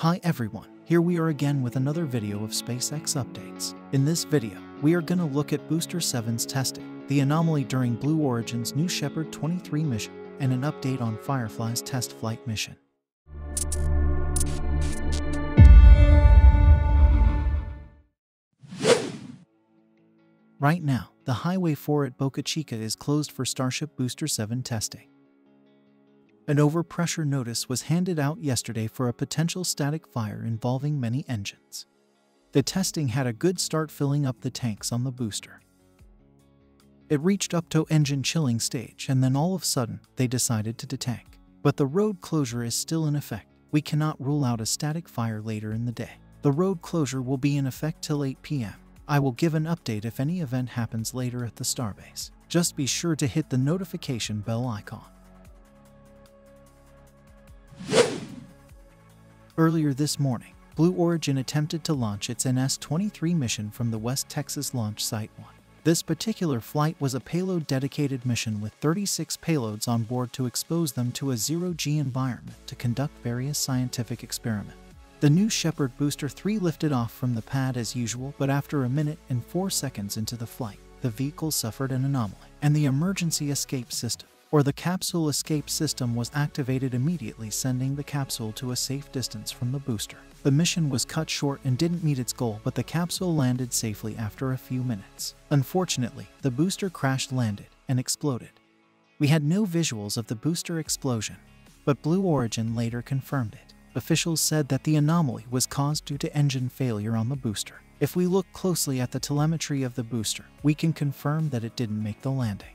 Hi everyone, here we are again with another video of SpaceX updates. In this video, we are gonna look at Booster 7's testing, the anomaly during Blue Origin's New Shepard 23 mission, and an update on Firefly's test flight mission. Right now, the Highway 4 at Boca Chica is closed for Starship Booster 7 testing. An overpressure notice was handed out yesterday for a potential static fire involving many engines. The testing had a good start filling up the tanks on the booster. It reached up to engine chilling stage and then all of a sudden they decided to detank. But the road closure is still in effect. We cannot rule out a static fire later in the day. The road closure will be in effect till 8 p.m. I will give an update if any event happens later at the starbase. Just be sure to hit the notification bell icon. Earlier this morning, Blue Origin attempted to launch its NS-23 mission from the West Texas Launch Site 1. This particular flight was a payload-dedicated mission with 36 payloads on board to expose them to a zero-G environment to conduct various scientific experiments. The new Shepard Booster 3 lifted off from the pad as usual, but after a minute and 4 seconds into the flight, the vehicle suffered an anomaly, and the emergency escape system, or the capsule escape system, was activated immediately, sending the capsule to a safe distance from the booster. The mission was cut short and didn't meet its goal, but the capsule landed safely after a few minutes. Unfortunately, the booster crash landed and exploded. We had no visuals of the booster explosion, but Blue Origin later confirmed it. Officials said that the anomaly was caused due to engine failure on the booster. If we look closely at the telemetry of the booster, we can confirm that it didn't make the landing.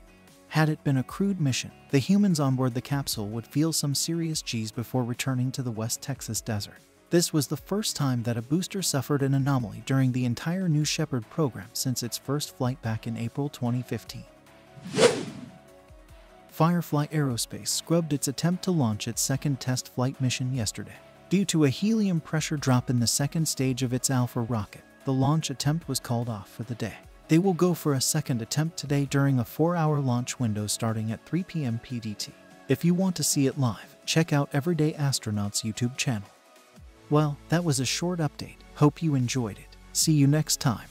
Had it been a crewed mission, the humans on board the capsule would feel some serious G's before returning to the West Texas desert. This was the first time that a booster suffered an anomaly during the entire New Shepard program since its first flight back in April 2015. Firefly Aerospace scrubbed its attempt to launch its second test flight mission yesterday. Due to a helium pressure drop in the second stage of its Alpha rocket, the launch attempt was called off for the day. They will go for a second attempt today during a 4-hour launch window starting at 3 p.m. PDT. If you want to see it live, check out Everyday Astronauts YouTube channel. Well, that was a short update. Hope you enjoyed it. See you next time.